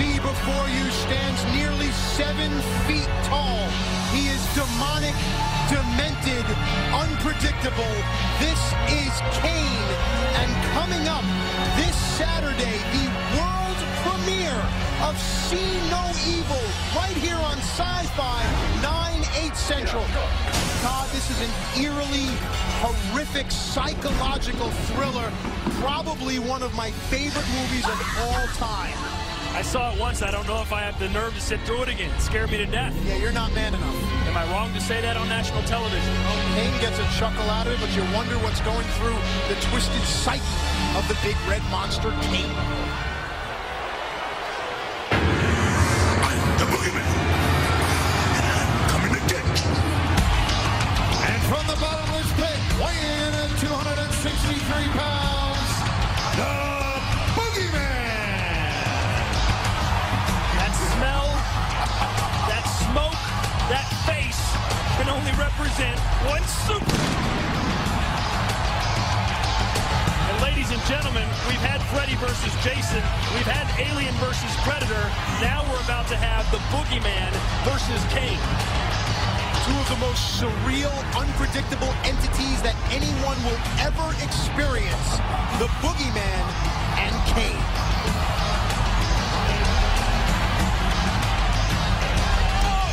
see before you stands nearly seven feet tall. He is demonic, demented, unpredictable. This is Kane. And coming up this Saturday, the world premiere of See No Evil right here on Sci-Fi 9, 8 Central. Todd, this is an eerily horrific psychological thriller, probably one of my favorite movies of all time. I saw it once. I don't know if I have the nerve to sit through it again. It scared me to death. Yeah, you're not man enough. Am I wrong to say that on national television? Kane gets a chuckle out of it, but you wonder what's going through the twisted psyche of the big red monster Kane. Versus Jason. We've had Alien versus Predator. Now we're about to have the Boogeyman versus Kane. Two of the most surreal, unpredictable entities that anyone will ever experience. The Boogeyman and Kane.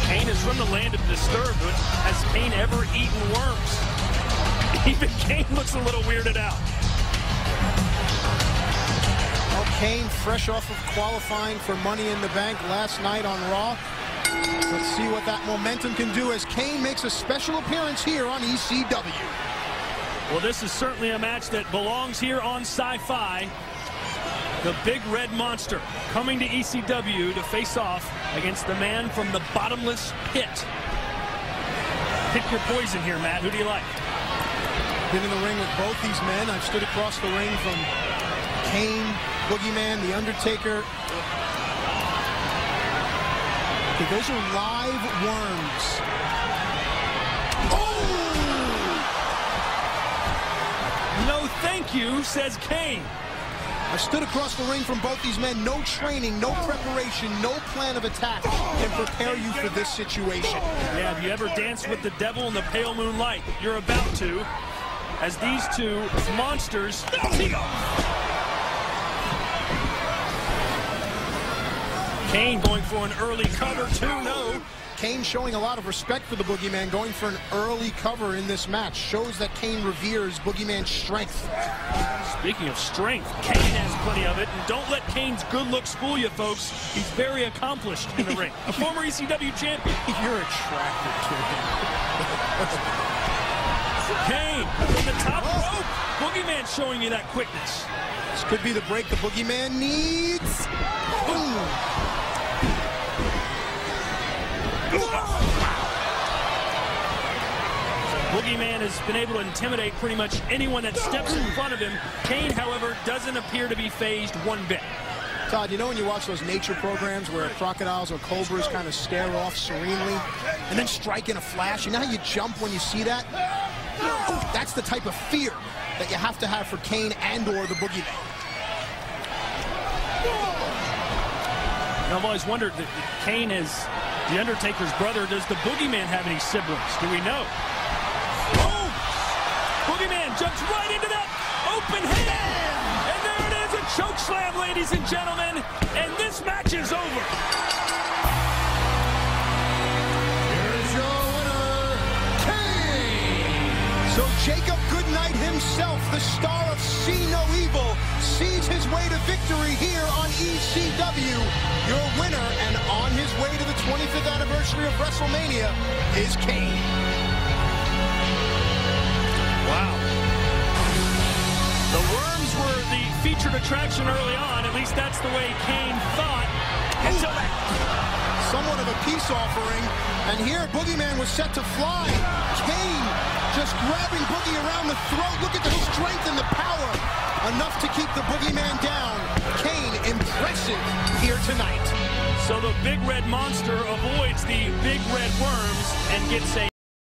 Kane is from the land of disturbed, but has Kane ever eaten worms? Even Kane looks a little weirded out. Kane, fresh off of qualifying for Money in the Bank last night on Raw. Let's see what that momentum can do as Kane makes a special appearance here on ECW. Well, this is certainly a match that belongs here on Sci-Fi. The Big Red Monster coming to ECW to face off against the man from the bottomless pit. Pick your poison here, Matt. Who do you like? Been in the ring with both these men. I've stood across the ring from Kane, Boogeyman, The Undertaker. Okay, those are live worms. Oh! No thank you, says Kane. I've stood across the ring from both these men. No training, no preparation, no plan of attack can prepare you for this situation. Yeah, have you ever danced with the devil in the pale moonlight? You're about to, as these two monsters Kane going for an early cover, two no. Kane showing a lot of respect for the Boogeyman, going for an early cover in this match. Shows that Kane reveres Boogeyman's strength. Speaking of strength, Kane has plenty of it. And don't let Kane's good looks fool you, folks. He's very accomplished in the ring. A former ECW champion. You're attracted to him. Kane from the top rope. Boogeyman showing you that quickness. This could be the break the Boogeyman needs. Been able to intimidate pretty much anyone that steps in front of him. Kane, however, doesn't appear to be fazed one bit. Todd, you know when you watch those nature programs where crocodiles or cobras kind of stare off serenely and then strike in a flash? You know how you jump when you see that? That's the type of fear that you have to have for Kane and or the Boogeyman. I've always wondered that Kane is the Undertaker's brother. Does the Boogeyman have any siblings? Do we know? Boogeyman jumps right into that open hand! And there it is, a choke slam, ladies and gentlemen. And this match is over. Here's your winner, Kane! So Jacob Goodnight himself, the star of See No Evil, sees his way to victory here on ECW. Your winner and on his way to the 25th anniversary of WrestleMania is Kane. Attraction early on. At least that's the way Kane thought. Until that. Somewhat of a peace offering. And here, Boogeyman was set to fly. Kane just grabbing Boogie around the throat. Look at the strength and the power. Enough to keep the Boogeyman down. Kane, impressive here tonight. So the big red monster avoids the big red worms and gets a